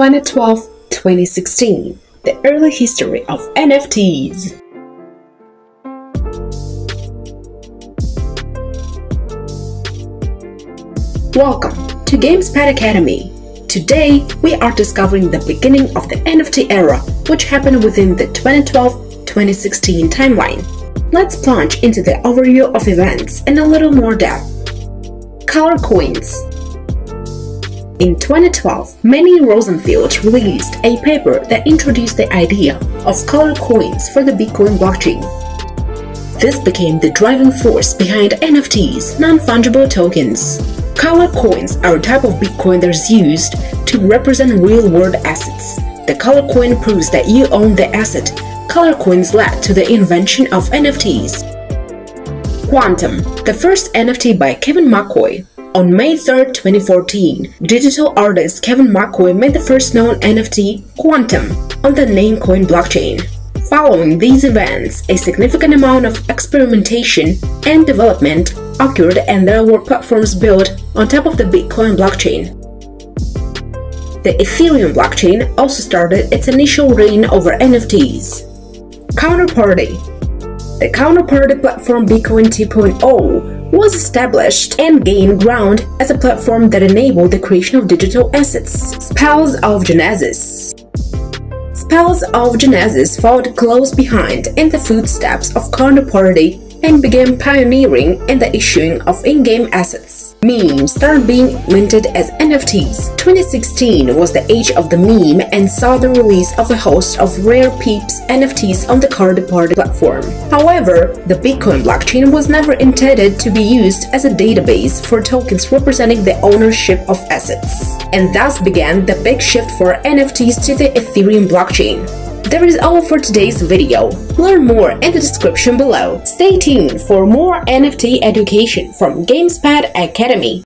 2012-2016, the early history of NFTs. Welcome to GamesPad Academy. Today, we are discovering the beginning of the NFT era, which happened within the 2012-2016 timeline. Let's plunge into the overview of events in a little more depth. Color Coins in 2012, Manny Rosenfeld released a paper that introduced the idea of color coins for the Bitcoin blockchain. This became the driving force behind NFTs, non-fungible tokens. Color coins are a type of Bitcoin that is used to represent real-world assets. The color coin proves that you own the asset. Color coins led to the invention of NFTs. Quantum, the first NFT by Kevin McCoy, on May 3, 2014, digital artist Kevin McCoy made the first known NFT, Quantum, on the Namecoin blockchain. Following these events, a significant amount of experimentation and development occurred and there were platforms built on top of the Bitcoin blockchain. The Ethereum blockchain also started its initial reign over NFTs. Counterparty The Counterparty platform Bitcoin 2.0 was established and gained ground as a platform that enabled the creation of digital assets. Spells of Genesis Spells of Genesis followed close behind in the footsteps of Counterparty and began pioneering in the issuing of in-game assets. Memes started being minted as NFTs. 2016 was the age of the meme and saw the release of a host of rare Pepes NFTs on the Counterparty platform. However, the Bitcoin blockchain was never intended to be used as a database for tokens representing the ownership of assets. And thus began the big shift for NFTs to the Ethereum blockchain. That is all for today's video. Learn more in the description below. Stay tuned for more NFT education from GamesPad Academy.